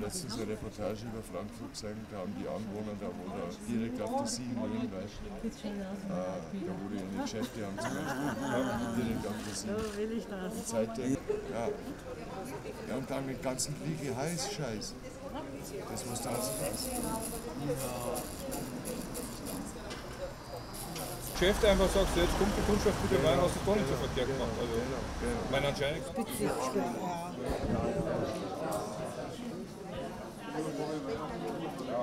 letztens eine Reportage über Frankfurt gesehen, da haben die Anwohner da, wo da direkt auf der Siegen drin, weil, äh, da wo die ihre Geschäfte haben zum Beispiel, ja, direkt auf der Siegen. So will ich das. Und seitdem, ja. Ja, und dann mit ganzen Liege heiß Scheiß. Das muss da also was. Geschäft einfach sagst, jetzt kommt die Kundschaft wieder rein, hast du gar nicht so verkehrt gemacht. Also, Genau. mein anscheinend. Aber ich habe halt